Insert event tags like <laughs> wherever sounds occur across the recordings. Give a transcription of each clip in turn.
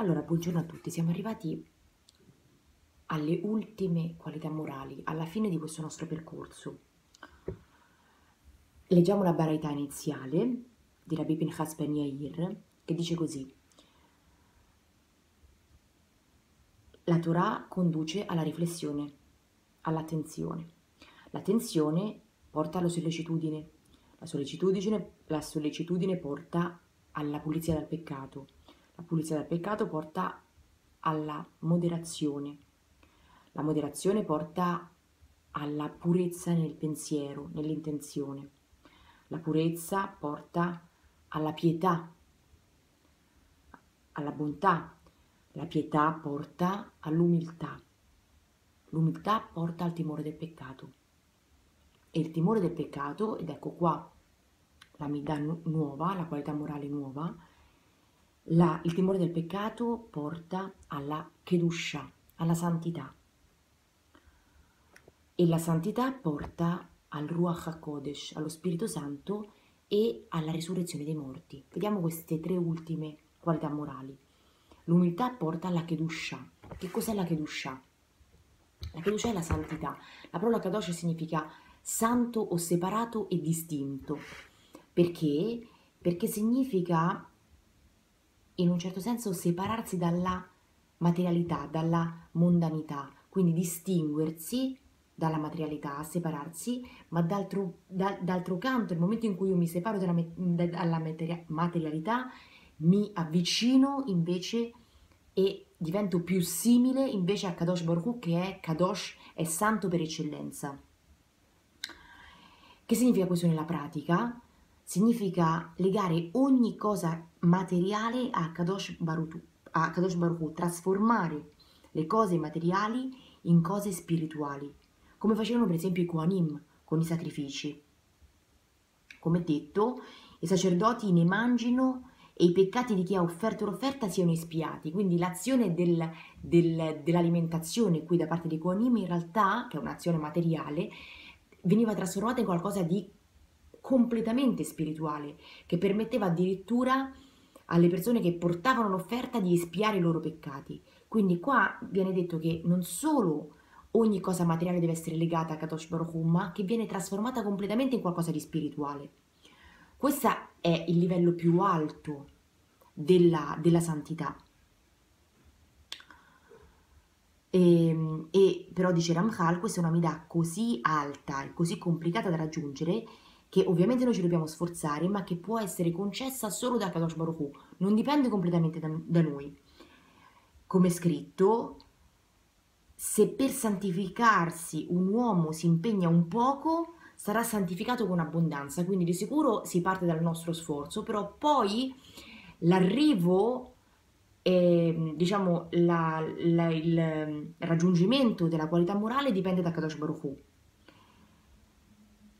Allora, buongiorno a tutti, siamo arrivati alle ultime qualità morali, alla fine di questo nostro percorso. Leggiamo la baraita iniziale di Rabbi Pinchas Ben Yair, che dice così. La Torah conduce alla riflessione, all'attenzione. L'attenzione porta alla sollecitudine, la sollecitudine, la sollecitudine porta alla pulizia dal peccato, la pulizia dal peccato porta alla moderazione, la moderazione porta alla purezza nel pensiero, nell'intenzione, la purezza porta alla pietà, alla bontà, la pietà porta all'umiltà, l'umiltà porta al timore del peccato. E il timore del peccato, ed ecco qua la mida nuova, la qualità morale nuova, la, il timore del peccato porta alla kedusha, alla santità. E la santità porta al Ruach HaKodesh, allo Spirito Santo e alla risurrezione dei morti. Vediamo queste tre ultime qualità morali. L'umiltà porta alla Kedusha. Che cos'è la Kedusha? La Kedusha è la santità. La parola Kadosh significa santo o separato e distinto. Perché? Perché significa in un certo senso separarsi dalla materialità, dalla mondanità, quindi distinguersi dalla materialità, separarsi, ma d'altro, da, d'altro canto, nel momento in cui io mi separo dalla, dalla materialità, mi avvicino invece e divento più simile invece a Kadosh Baruch che è Kadosh, è santo per eccellenza. Che significa questo nella pratica? Significa legare ogni cosa materiale a Kadosh Baruch, a Kadosh Baruch trasformare le cose materiali in cose spirituali, come facevano per esempio i Kohanim con i sacrifici. Come detto, i sacerdoti ne mangino e i peccati di chi ha offerto l'offerta siano espiati. Quindi l'azione del, del, dell'alimentazione qui da parte dei Kohanim in realtà, che è un'azione materiale, veniva trasformata in qualcosa di completamente spirituale, che permetteva addirittura alle persone che portavano l'offerta di espiare i loro peccati. Quindi qua viene detto che non solo ogni cosa materiale deve essere legata a Kadosh Baruch Hu, ma che viene trasformata completamente in qualcosa di spirituale. Questo è il livello più alto della, della santità. E, ehm, e, però dice Ramchal, questa è una mida così alta e così complicata da raggiungere che ovviamente noi ci dobbiamo sforzare, ma che può essere concessa solo da Kadosh Baruch non dipende completamente da, da noi. Come scritto, se per santificarsi un uomo si impegna un poco, sarà santificato con abbondanza, quindi di sicuro si parte dal nostro sforzo, però poi l'arrivo, eh, diciamo, la, la, il raggiungimento della qualità morale dipende da Kadosh Baruch.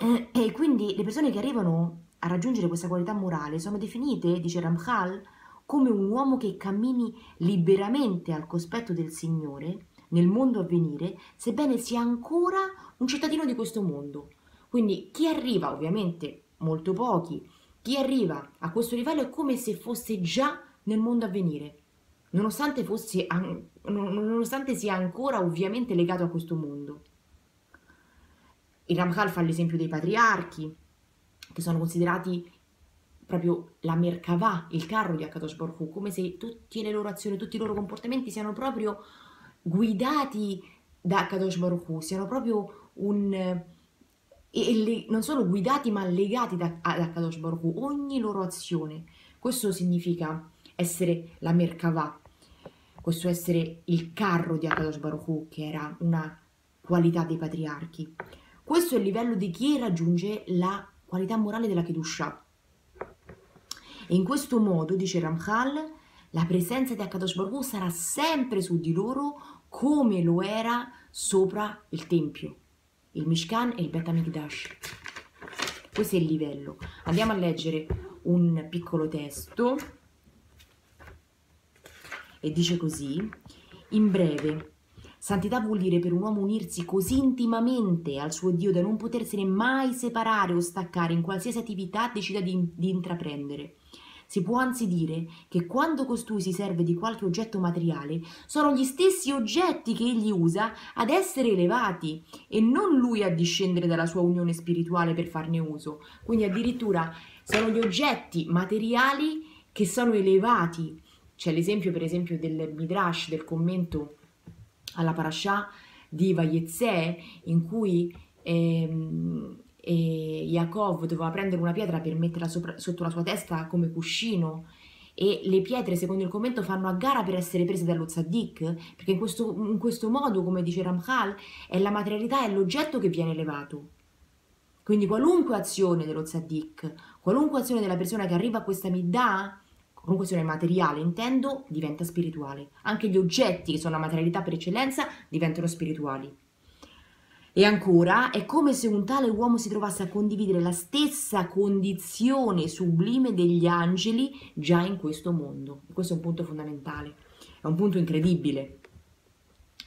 E quindi le persone che arrivano a raggiungere questa qualità morale sono definite, dice Ramchal, come un uomo che cammini liberamente al cospetto del Signore nel mondo a venire, sebbene sia ancora un cittadino di questo mondo. Quindi chi arriva, ovviamente molto pochi, chi arriva a questo livello è come se fosse già nel mondo a venire, nonostante, fosse, nonostante sia ancora ovviamente legato a questo mondo. Il Ramchal fa l'esempio dei patriarchi, che sono considerati proprio la Merkavah, il carro di Akadosh Baruch come se tutte le loro azioni, tutti i loro comportamenti siano proprio guidati da Akadosh Baruch siano proprio un e le, non solo guidati ma legati da, da Kadosh Baruch ogni loro azione. Questo significa essere la Merkavah, questo essere il carro di Akadosh Baruch che era una qualità dei patriarchi. Questo è il livello di chi raggiunge la qualità morale della Kedusha. E in questo modo, dice Ramchal, la presenza di Akadosh Baruch sarà sempre su di loro come lo era sopra il Tempio il Mishkan e il Bet HaMikdash. Questo è il livello. Andiamo a leggere un piccolo testo e dice così, in breve, santità vuol dire per un uomo unirsi così intimamente al suo Dio da non potersene mai separare o staccare in qualsiasi attività decida di, di intraprendere. Si può anzi dire che quando costui si serve di qualche oggetto materiale, sono gli stessi oggetti che egli usa ad essere elevati e non lui a discendere dalla sua unione spirituale per farne uso. Quindi addirittura sono gli oggetti materiali che sono elevati. C'è l'esempio per esempio del Midrash, del commento alla parasha di Vayezze, in cui ehm, e Yaakov doveva prendere una pietra per metterla sopra, sotto la sua testa come cuscino e le pietre, secondo il commento, fanno a gara per essere prese dallo tzaddik, perché in questo, in questo modo, come dice Ramchal, è la materialità, è l'oggetto che viene elevato. Quindi qualunque azione dello tzaddik, qualunque azione della persona che arriva a questa middah, qualunque azione materiale intendo, diventa spirituale. Anche gli oggetti che sono la materialità per eccellenza diventano spirituali. E ancora, è come se un tale uomo si trovasse a condividere la stessa condizione sublime degli angeli già in questo mondo. E questo è un punto fondamentale, è un punto incredibile.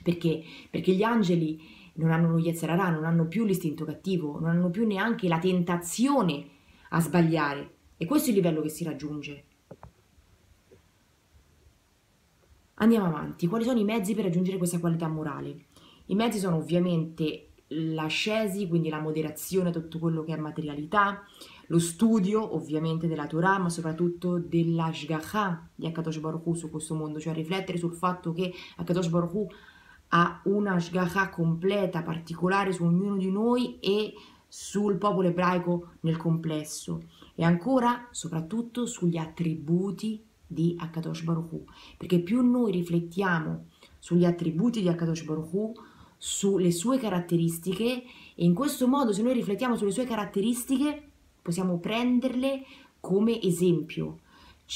Perché? Perché gli angeli non hanno lo Yetzerarà, non hanno più l'istinto cattivo, non hanno più neanche la tentazione a sbagliare. E questo è il livello che si raggiunge. Andiamo avanti. Quali sono i mezzi per raggiungere questa qualità morale? I mezzi sono ovviamente l'ascesi, quindi la moderazione, tutto quello che è materialità, lo studio ovviamente della Torah, ma soprattutto della Shgacha di Akadosh Baruch Hu su questo mondo, cioè riflettere sul fatto che Akadosh Baruch Hu ha una Shgacha completa, particolare su ognuno di noi e sul popolo ebraico nel complesso e ancora soprattutto sugli attributi di Akadosh Baruch Hu, perché più noi riflettiamo sugli attributi di Akadosh Baruch Hu, sulle sue caratteristiche e in questo modo se noi riflettiamo sulle sue caratteristiche possiamo prenderle come esempio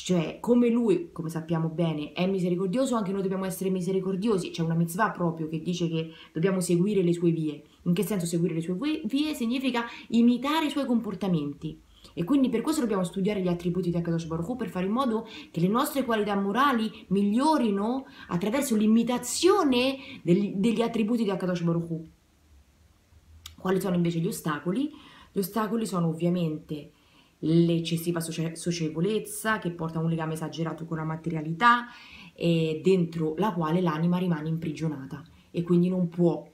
cioè come lui, come sappiamo bene, è misericordioso, anche noi dobbiamo essere misericordiosi. C'è una mitzvah proprio che dice che dobbiamo seguire le sue vie. In che senso seguire le sue vie? Significa imitare i suoi comportamenti. E quindi per questo dobbiamo studiare gli attributi di Akadosh Baruch Hu per fare in modo che le nostre qualità morali migliorino attraverso l'imitazione degli, degli attributi di Akadosh Baruch Hu. Quali sono invece gli ostacoli? Gli ostacoli sono ovviamente l'eccessiva socie- socievolezza che porta a un legame esagerato con la materialità e dentro la quale l'anima rimane imprigionata e quindi non può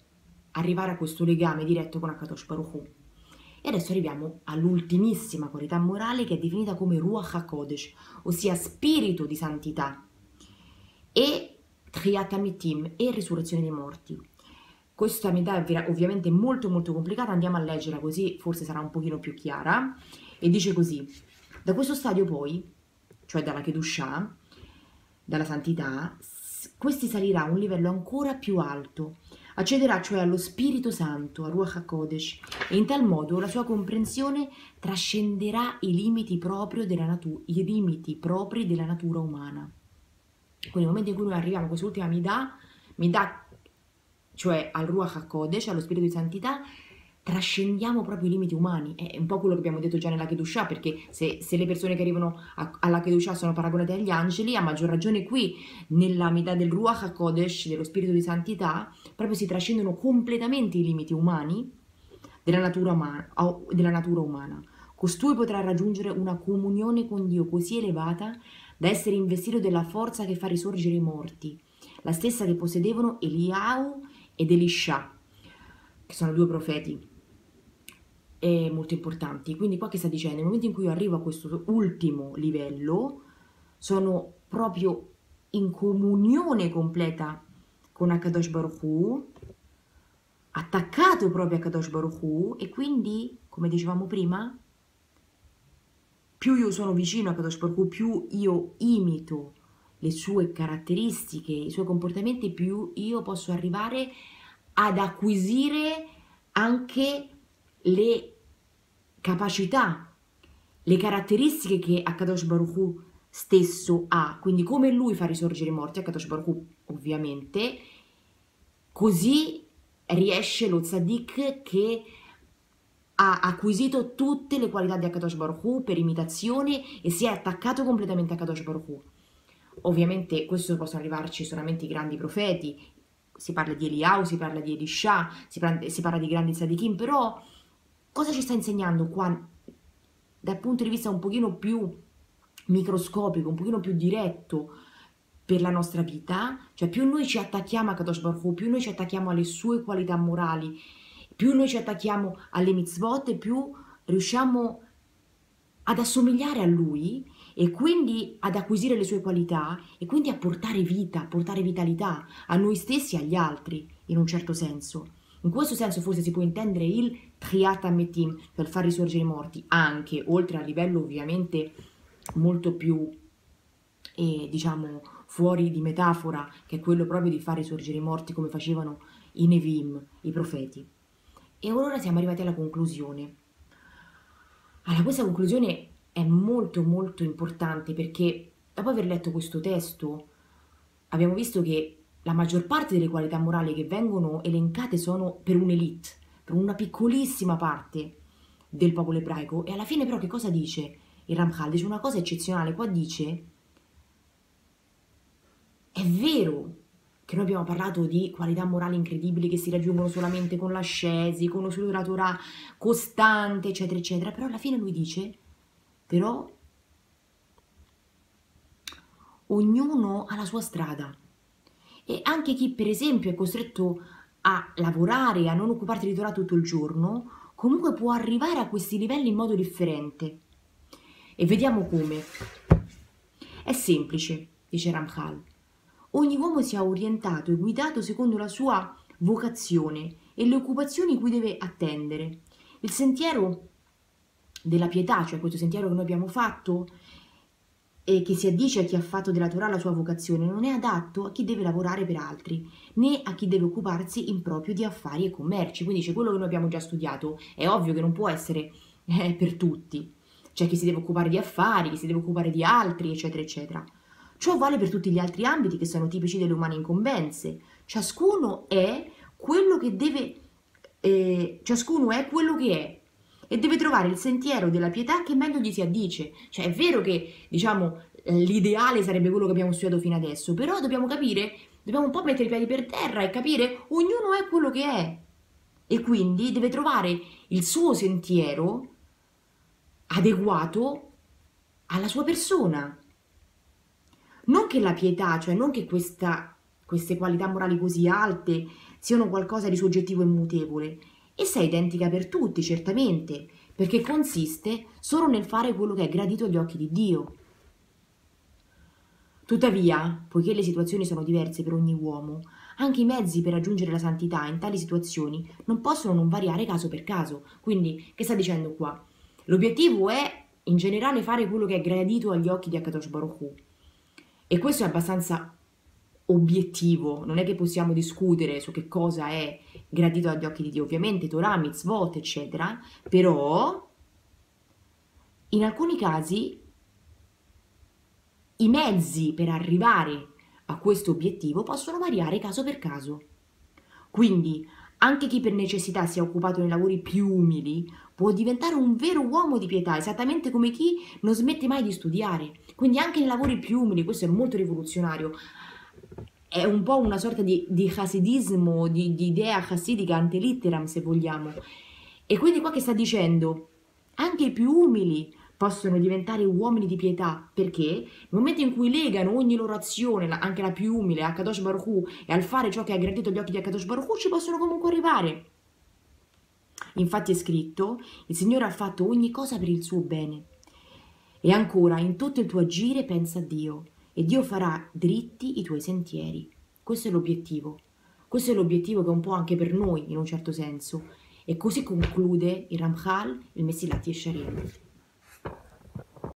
arrivare a questo legame diretto con Akadosh Baruch Hu. E adesso arriviamo all'ultimissima qualità morale che è definita come Ruach HaKodesh, ossia spirito di santità e Triat Amitim e risurrezione dei morti. Questa metà è ovviamente molto molto complicata, andiamo a leggerla così forse sarà un pochino più chiara. E dice così, da questo stadio poi, cioè dalla Kedushah, dalla santità, questi salirà a un livello ancora più alto, accederà cioè allo Spirito Santo, a Ruach HaKodesh, e in tal modo la sua comprensione trascenderà i limiti, natu- i limiti propri della natura umana. Quindi nel momento in cui noi arriviamo a quest'ultima Midah, Midah, cioè al Ruach HaKodesh, allo Spirito di Santità, trascendiamo proprio i limiti umani. È un po' quello che abbiamo detto già nella Kedushah, perché se, se le persone che arrivano a, alla Kedushah sono paragonate agli angeli, a maggior ragione qui, nella metà del Ruach HaKodesh, dello spirito di santità, proprio si trascendono completamente i limiti umani della natura umana. Della natura umana. Costui potrà raggiungere una comunione con Dio così elevata da essere investito della forza che fa risorgere i morti, la stessa che possedevano Eliau ed Elisha, che sono due profeti eh, molto importanti. Quindi qua che sta dicendo, nel momento in cui io arrivo a questo ultimo livello, sono proprio in comunione completa con Akadosh Baruch Hu, attaccato proprio a Kadosh Baruch Hu e quindi, come dicevamo prima, più io sono vicino a Kadosh Baruch Hu, più io imito le sue caratteristiche, i suoi comportamenti, più io posso arrivare ad acquisire anche le capacità, le caratteristiche che Akadosh Baruch Hu stesso ha, quindi come lui fa risorgere i morti, Akadosh Baruch Hu ovviamente, così riesce lo tzaddik che ha acquisito tutte le qualità di Akadosh Baruch Hu per imitazione e si è attaccato completamente a Akadosh Baruch Hu. Ovviamente questo possono arrivarci solamente i grandi profeti, si parla di Eliau, si parla di Elisha, si parla, si parla di grandi tzaddikim, però cosa ci sta insegnando qua dal punto di vista un pochino più microscopico, un pochino più diretto per la nostra vita, cioè più noi ci attacchiamo a Kadosh Baruch Hu, più noi ci attacchiamo alle sue qualità morali, più noi ci attacchiamo alle mitzvot, più riusciamo ad assomigliare a lui e quindi ad acquisire le sue qualità e quindi a portare vita, a portare vitalità a noi stessi e agli altri, in un certo senso. In questo senso forse si può intendere il Triat Ametim, per far risorgere i morti, anche, oltre a livello ovviamente molto più, eh, diciamo, fuori di metafora, che è quello proprio di far risorgere i morti come facevano i Nevim, i profeti. E ora siamo arrivati alla conclusione. Allora, questa conclusione è molto molto importante perché dopo aver letto questo testo abbiamo visto che la maggior parte delle qualità morali che vengono elencate sono per un'elite, per una piccolissima parte del popolo ebraico. E alla fine però che cosa dice il Ramchal? Dice una cosa eccezionale, qua dice, è vero che noi abbiamo parlato di qualità morali incredibili che si raggiungono solamente con l'ascesi, con della Torah costante, eccetera, eccetera, però alla fine lui dice, però ognuno ha la sua strada e anche chi per esempio è costretto a lavorare, a non occuparsi di Torah tutto il giorno, comunque può arrivare a questi livelli in modo differente. E vediamo come. È semplice, dice Ramchal. Ogni uomo sia orientato e guidato secondo la sua vocazione e le occupazioni cui deve attendere. Il sentiero della pietà, cioè questo sentiero che noi abbiamo fatto, e che si addice a chi ha fatto della Torah la sua vocazione non è adatto a chi deve lavorare per altri, né a chi deve occuparsi in proprio di affari e commerci. Quindi c'è quello che noi abbiamo già studiato, è ovvio che non può essere <laughs> eh, per tutti. C'è chi si deve occupare di affari, chi si deve occupare di altri, eccetera, eccetera. Ciò vale per tutti gli altri ambiti che sono tipici delle umane incombenze. Ciascuno è quello che deve, eh, ciascuno è quello che è e deve trovare il sentiero della pietà che meglio gli si addice. Cioè è vero che, diciamo, l'ideale sarebbe quello che abbiamo studiato fino adesso, però dobbiamo capire, dobbiamo un po' mettere i piedi per terra e capire ognuno è quello che è. E quindi deve trovare il suo sentiero adeguato alla sua persona. Non che la pietà, cioè non che questa, queste qualità morali così alte siano qualcosa di soggettivo e mutevole, Essa è identica per tutti, certamente, perché consiste solo nel fare quello che è gradito agli occhi di Dio. Tuttavia, poiché le situazioni sono diverse per ogni uomo, anche i mezzi per raggiungere la santità in tali situazioni non possono non variare caso per caso. Quindi, che sta dicendo qua? L'obiettivo è in generale fare quello che è gradito agli occhi di Akadosh Baruch Hu. E questo è abbastanza obiettivo, non è che possiamo discutere su che cosa è gradito agli occhi di Dio, ovviamente Torah, mitzvot, eccetera, però in alcuni casi i mezzi per arrivare a questo obiettivo possono variare caso per caso. Quindi anche chi per necessità si è occupato nei lavori più umili può diventare un vero uomo di pietà, esattamente come chi non smette mai di studiare. Quindi anche nei lavori più umili, questo è molto rivoluzionario, è un po' una sorta di, di hasidismo, di, di idea hasidica antelitteram se vogliamo. E quindi qua che sta dicendo, anche i più umili possono diventare uomini di pietà, perché nel momento in cui legano ogni loro azione, anche la più umile, a Kadosh Baruch Hu, e al fare ciò che ha gradito agli occhi di Kadosh Baruch Hu, ci possono comunque arrivare. Infatti è scritto, il Signore ha fatto ogni cosa per il suo bene. E ancora, in tutto il tuo agire pensa a Dio e Dio farà dritti i tuoi sentieri. Questo è l'obiettivo. Questo è l'obiettivo che è un po' anche per noi, in un certo senso. E così conclude il Ramchal, il Messilati e Sharim.